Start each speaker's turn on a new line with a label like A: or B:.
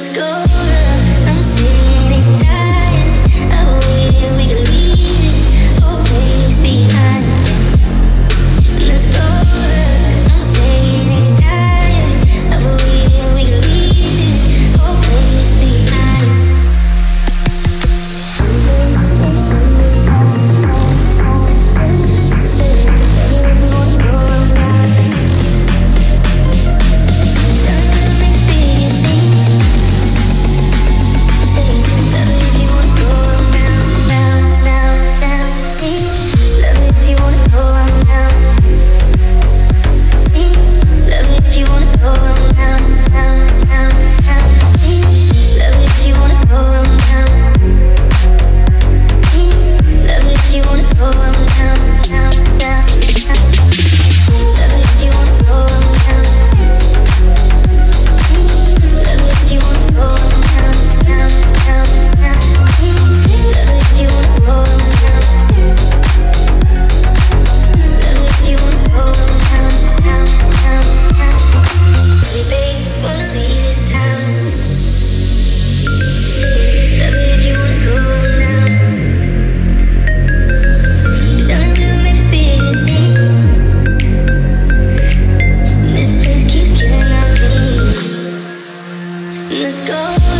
A: Let's go. Let's go.